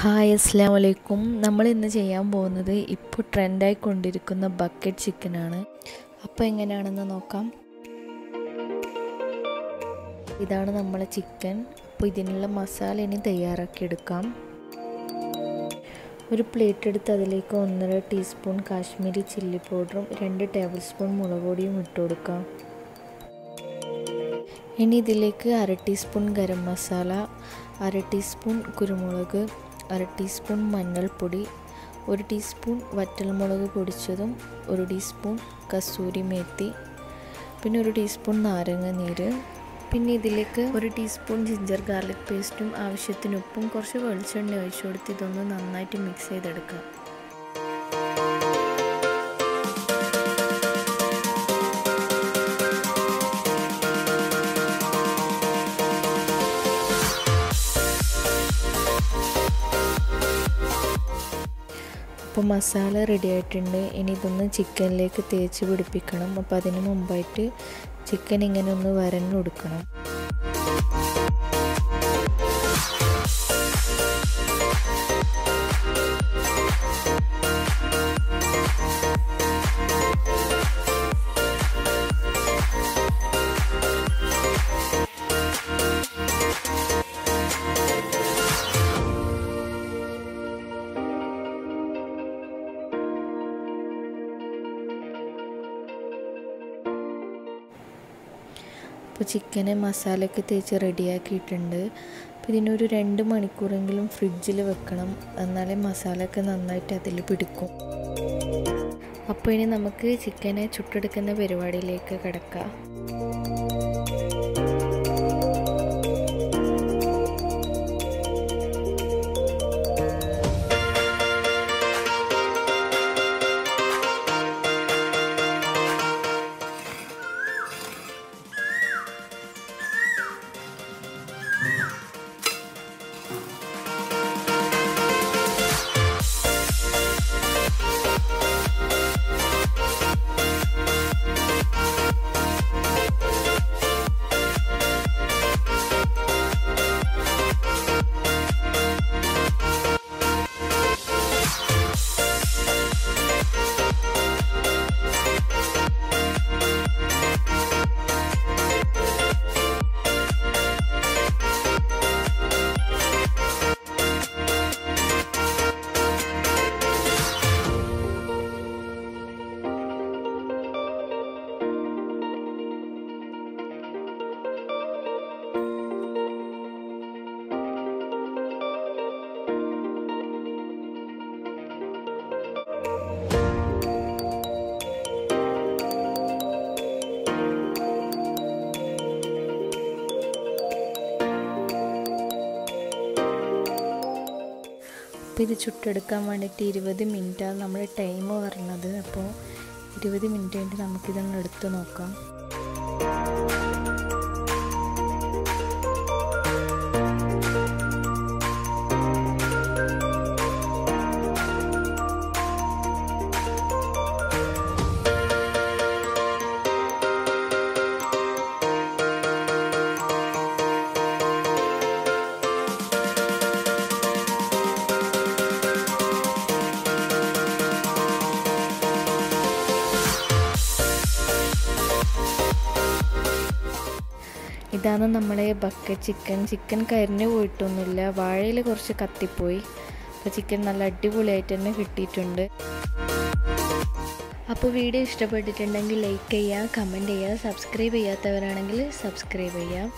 Hi അസ്സാം വലൈക്കും നമ്മൾ ഇന്ന് ചെയ്യാൻ പോകുന്നത് ഇപ്പോൾ ട്രെൻഡായി കൊണ്ടിരിക്കുന്ന ബക്കറ്റ് ചിക്കനാണ്. അപ്പോൾ എങ്ങനെയാണെന്ന് നോക്കാം. ഇതാണ് നമ്മളെ ചിക്കൻ. അപ്പോൾ ഇതിനുള്ള മസാല ഇനി തയ്യാറാക്കി എടുക്കാം. ഒരു പ്ലേറ്റ് എടുത്ത് അതിലേക്ക് ഒന്നര ടീസ്പൂൺ കാശ്മീരി ചില്ലി പൗഡറും രണ്ട് ടേബിൾ സ്പൂൺ മുളക് പൊടിയും ഇട്ട് കൊടുക്കാം. ഇനി ഇതിലേക്ക് അര ടീസ്പൂൺ ഗരം മസാല അര ടീസ്പൂൺ കുരുമുളക് അര ടീസ്പൂൺ മഞ്ഞൾപ്പൊടി ഒരു ടീസ്പൂൺ വറ്റൽമുളക് പൊടിച്ചതും ഒരു ടീസ്പൂൺ കസൂരി മേത്തി പിന്നെ ഒരു ടീസ്പൂൺ നാരങ്ങ നീര് പിന്നെ ഇതിലേക്ക് ഒരു ടീസ്പൂൺ ജിഞ്ചർ ഗാർലിക് പേസ്റ്റും ആവശ്യത്തിന് ഉപ്പും കുറച്ച് വെളിച്ചെണ്ണ ഒഴിച്ചു കൊടുത്ത് ഇതൊന്ന് നന്നായിട്ട് മിക്സ് ചെയ്തെടുക്കാം. അപ്പോൾ മസാല റെഡി ആയിട്ടുണ്ട്. ഇനി ഇതൊന്ന് ചിക്കനിലേക്ക് തേച്ച് പിടിപ്പിക്കണം. അപ്പോൾ അതിന് മുമ്പായിട്ട് ചിക്കൻ ഇങ്ങനെ ഒന്ന് വരഞ്ഞു കൊടുക്കണം അപ്പോൾ ചിക്കന് മസാലയൊക്കെ തേച്ച് റെഡിയാക്കിയിട്ടുണ്ട്. അപ്പോൾ ഇതിനൊരു രണ്ട് മണിക്കൂറെങ്കിലും ഫ്രിഡ്ജിൽ വെക്കണം. എന്നാലേ മസാലയൊക്കെ നന്നായിട്ട് അതിൽ പിടിക്കും. അപ്പോൾ ഇനി നമുക്ക് ചിക്കനെ ചുട്ടെടുക്കുന്ന പരിപാടിയിലേക്ക് കിടക്കാം. അപ്പോൾ ഇത് ചുട്ടെടുക്കാൻ വേണ്ടിയിട്ട് ഇരുപത് മിനിറ്റാണ് നമ്മൾ ടൈം പറഞ്ഞത്. അപ്പോൾ ഇരുപത് മിനിറ്റ് കഴിഞ്ഞിട്ട് നമുക്കിതൊന്ന് എടുത്ത് നോക്കാം. ഇതാണ് നമ്മളെ ബക്ക ചിക്കൻ ചിക്കൻ കരിഞ്ഞു പോയിട്ടൊന്നുമില്ല. വാഴയിൽ കുറച്ച് കത്തിപ്പോയി. അപ്പോൾ ചിക്കൻ നല്ല അടിപൊളിയായിട്ട് തന്നെ കിട്ടിയിട്ടുണ്ട്. അപ്പോൾ വീഡിയോ ഇഷ്ടപ്പെട്ടിട്ടുണ്ടെങ്കിൽ ലൈക്ക് ചെയ്യുക കമന്റ് ചെയ്യുക സബ്സ്ക്രൈബ് ചെയ്യാത്തവരാണെങ്കിൽ സബ്സ്ക്രൈബ് ചെയ്യുക.